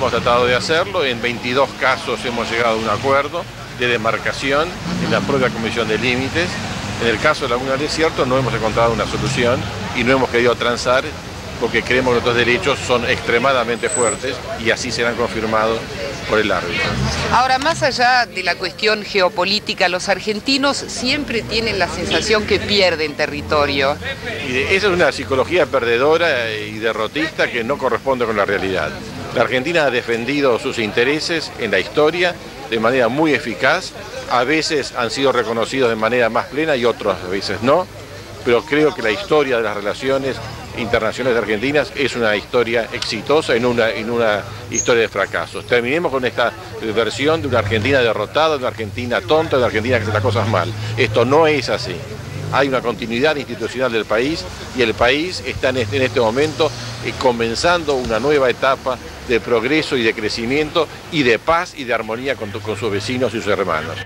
hemos tratado de hacerlo, en 22 casos hemos llegado a un acuerdo de demarcación en la propia Comisión de Límites. En el caso de Laguna del Desierto no hemos encontrado una solución y no hemos querido transar porque creemos que nuestros derechos son extremadamente fuertes y así serán confirmados por el árbitro. Ahora, más allá de la cuestión geopolítica, los argentinos siempre tienen la sensación que pierden territorio. Y esa es una psicología perdedora y derrotista que no corresponde con la realidad. La Argentina ha defendido sus intereses en la historia de manera muy eficaz, a veces han sido reconocidos de manera más plena y otras veces no, pero creo que la historia de las relaciones internacionales argentinas es una historia exitosa en una, en una historia de fracasos. Terminemos con esta versión de una Argentina derrotada, de una Argentina tonta, de una Argentina que hace las cosas mal. Esto no es así. Hay una continuidad institucional del país y el país está en este, este momento eh, comenzando una nueva etapa de progreso y de crecimiento y de paz y de armonía con sus vecinos y sus hermanos.